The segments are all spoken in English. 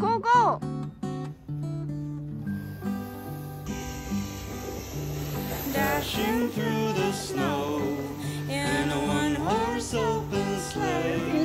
고고! Dashing through the snow in a one horse open sleigh.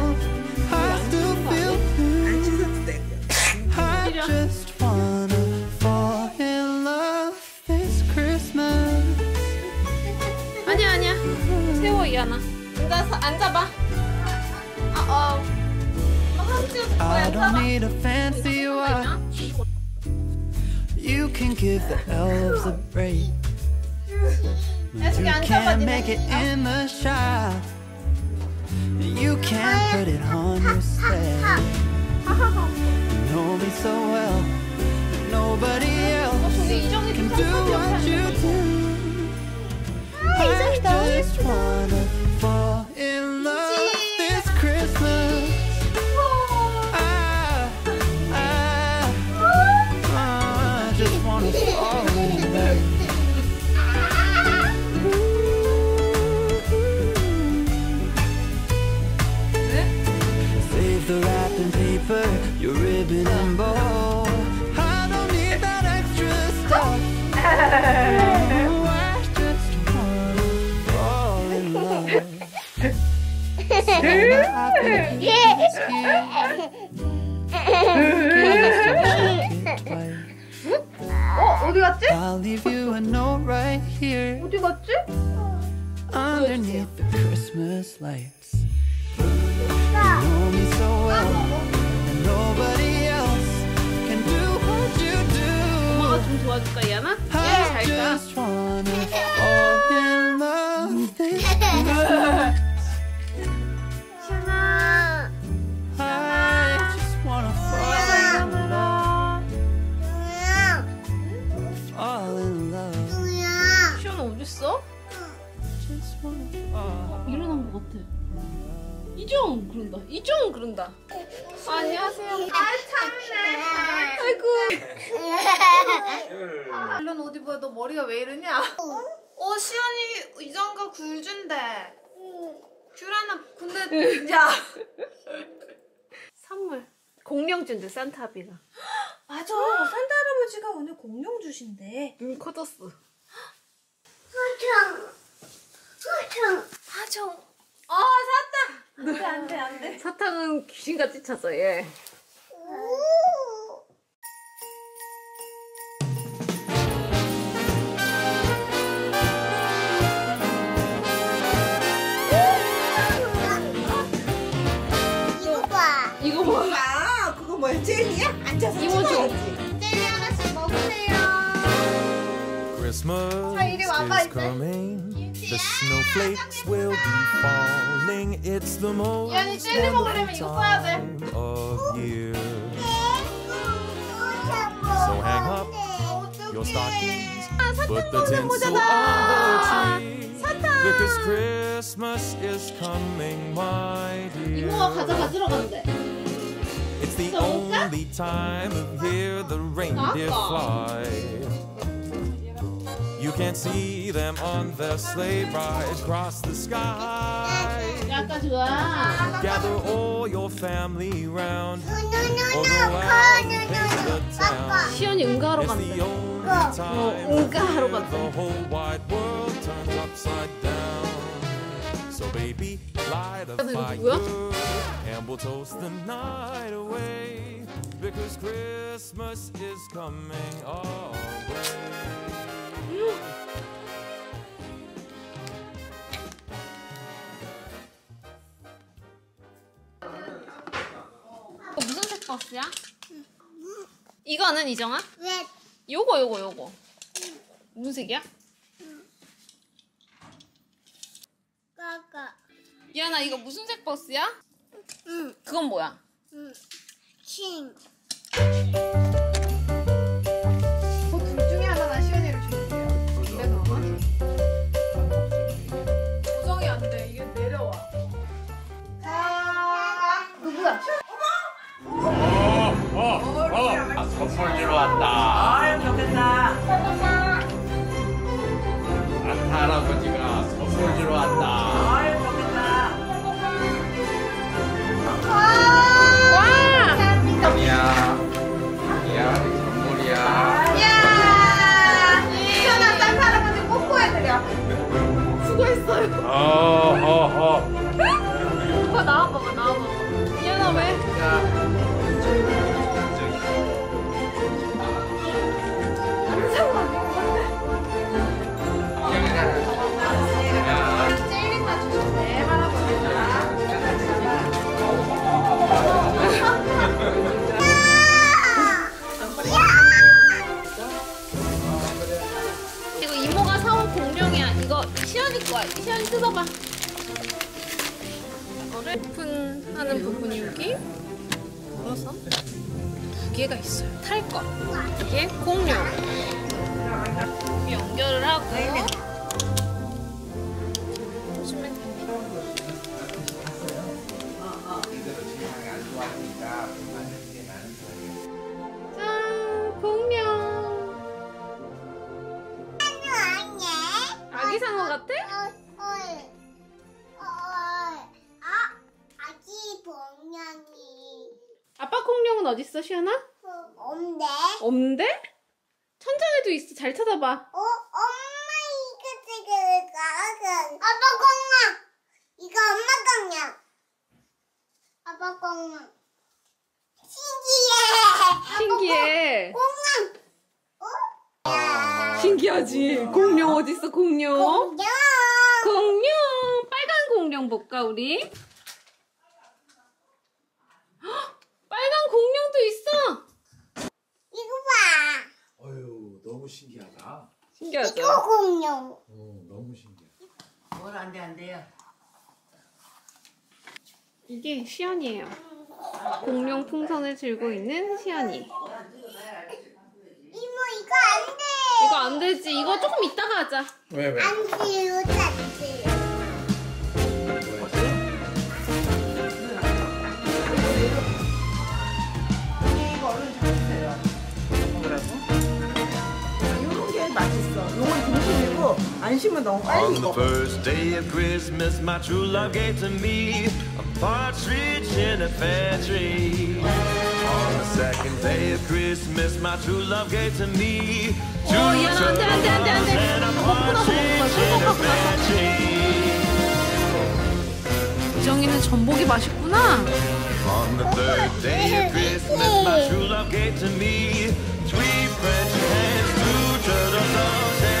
이하나. 앉아서 앉아봐. 아 어. 아, 찍어서 I don't 앉아봐. need a fancy watch. You can give the elves a break. But you can't make it in the shop. You can't put it on your sleigh. You know me so well. that Nobody else 저기 이정이 can do what you do. I just wanna your ribbon and bow. I don't need that extra stuff. Oh, I just wanna fall in love. Santa, I've been good this year. 어 어디 갔지? I'll leave you a note right here 어디 갔지? underneath the Christmas lights. You know me so well, and nobody else can do what you 엄마가 do. 좀 도와줄까 이하나? I 얘 잘까? 얼른 어디 보여 너 머리가 왜 이러냐? 어 시연이 이전가 굴 준대 귤 하나 근데 야 선물. 공룡 준대 산타비가. 맞아 산타 할아버지가 오늘 공룡 주신대 눈 커졌어. 하정 어 샀다 안돼 안돼 안돼 사탕은 귀신같이 찼어 얘. 그거 뭐야 젤리야? 앉아서 이모 줘. 젤리 하나씩 먹으세요. Christmas 자, 이리 와봐, is 이제. coming. The snowflakes will be falling. It's the most 야, 니 젤리 먹으려면 wonderful 이거 써야 돼. time of year. So hang up your stockings, put the tinsel on the tree. Because Christmas is coming, my 이모가 dear. 가져 가지러 간대. It's the only time of year the reindeer fly. You can see them on their sleigh ride across the sky. 아까 좋아. Gather all your family round or go 노노노노 out and paint the town. 시연이 응가하러 It's the 간대. only time 응가하러 of year 간대. Baby, light a fire, and we'll toast the night away because Christmas is coming our way. 무슨 색 버스야? 이거는 이정아? 왜? 요거 요거 요거 무슨 색이야? 까까. 미안아 이거 무슨 색 버스야? 응. 그건 뭐야? 응. 칭. 개가 있어요 탈거 이게 공룡 연결을 하고 보시면 됩니다 짠 공룡 아니야. 아기 상어 같아? 어, 어, 어. 아. 아빠 공룡은 어딨어 시연아? 없네. 없는데? 천장에도 있어 잘 찾아봐 어, 엄마 이거 지금 가가. 아빠 공룡. 이거 엄마 공룡. 아빠 공룡. 신기해. 신기해 공룡. 어? 신기하지 공룡 어딨어 공룡 공룡. 공룡 빨간 공룡 볼까 우리? 헉, 빨간 공룡도 있어 이거 봐. 어휴, 너무 신기하다. 신기하죠? 이거 공룡. 어, 너무 신기해. 뭘 안 돼, 안 돼요. 이게 시연이에요 공룡 풍선을 들고 있는 시연이 이모 이거 안 돼. 이거 안 되지 이거 조금 이따가 하자 왜, 왜? 안 돼요, 잤지. 이 안심은 너무 빨리 On the first day of Christmas, my true love gave to me a partridge in a pear tree. On the second day of Christmas, my true love gave to me two 어, turtles and a partridge in a pear tree. 이정이는 전복이 맛있구나 On the third day of Christmas, my true love gave to me three French hens, two turtle doves, and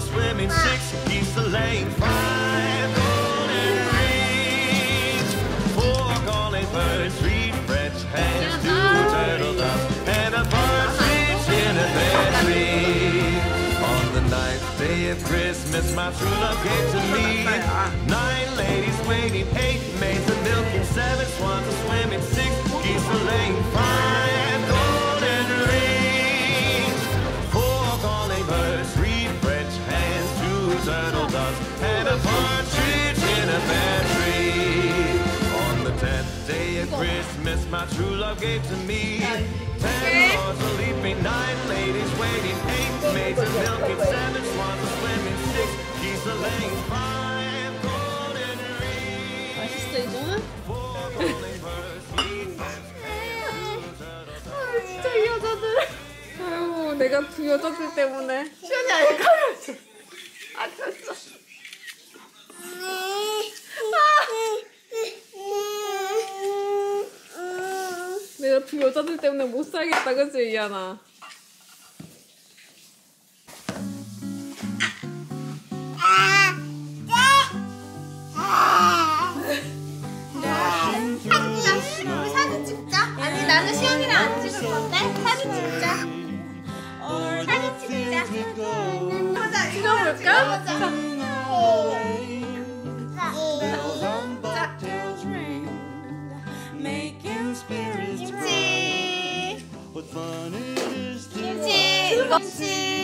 seven swimming, six geese are laying, five golden rings, four calling birds, three French hens, two turtle doves, and a partridge in a pear tree. On the ninth day of Christmas, my true love gave to me. Nine ladies waiting, eight maids a milking, seven swans are swimming, six geese are laying, five turtle doves, and a partridge in a pear tree. On the tenth day of Christmas, my true love gave to me ten lords a leaping, nine ladies waiting, eight maids a milking, seven swans a swimming, six geese a laying, five golden rings, 맛있어 이거는? four calling birds, three French hens, two turtle doves. 아 진짜 이 여자들. 아유 내가 두 여자들 때문에. 시연이 아예 가려져. 아. 내가 두 여자들 때문에 못 살겠다 그치 이하나. 김치. 김치.